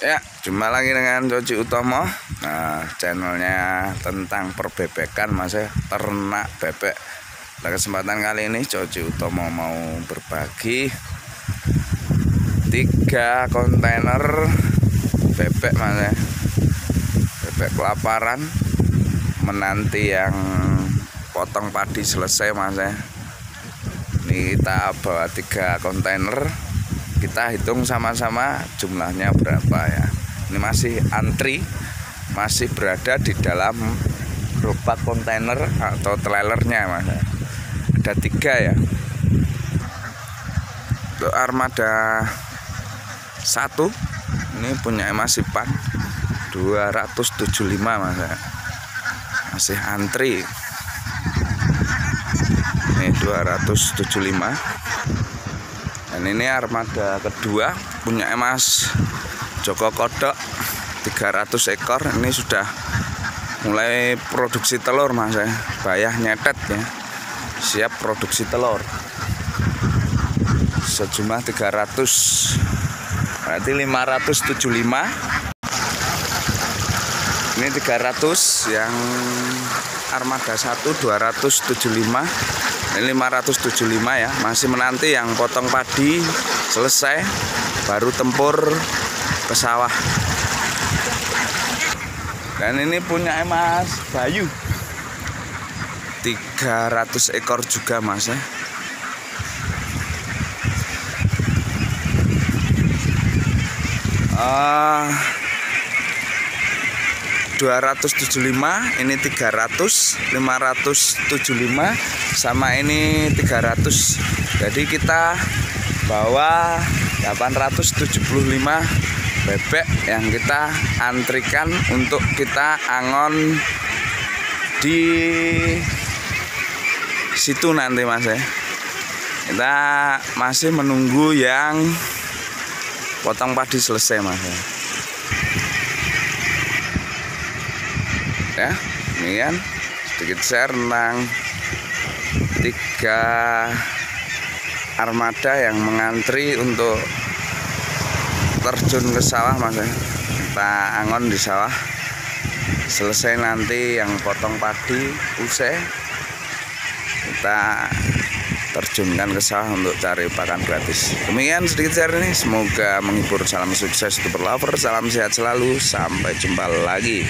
Ya, jumpa lagi dengan Coci Utomo. Nah, channelnya tentang perbebekan, mas ya, ternak bebek. Pada kesempatan kali ini Coci Utomo mau berbagi tiga kontainer bebek, mas. Bebek kelaparan menanti yang potong padi selesai, mas. Ini kita bawa tiga kontainer kita hitung sama-sama jumlahnya berapa ya. Ini masih antri masih berada di dalam gerobak kontainer atau trailernya mas. Ada tiga ya. Untuk armada satu ini punya masih pan 275 mas. Masih antri. Ini 275 dan ini armada kedua punya Mas Joko Kodok 300 ekor. Ini sudah mulai produksi telur mas ya. Bayah nyetet ya. Siap produksi telur. Sejumlah 300 berarti 575 ini 300 yang armada 1 275 ini 575 ya. Masih menanti yang potong padi selesai baru tempur ke sawah. Dan ini punya Mas Bayu. 300 ekor juga mas ya. Uh, 275 ini 300 575 sama ini 300 jadi kita bawa 875 bebek yang kita antrikan untuk kita angon di situ nanti mas ya. Kita masih menunggu yang potong padi selesai mas ya ya. Ini kan sedikit share tentang tiga armada yang mengantri untuk terjun ke sawah mas ya. Kita angon di sawah. Selesai nanti yang potong padi usai. Kita terjunkan ke sawah untuk cari pakan gratis. Demikian sedikit share ini. Semoga menghibur. Salam sukses untuk berlover salam sehat selalu. Sampai jumpa lagi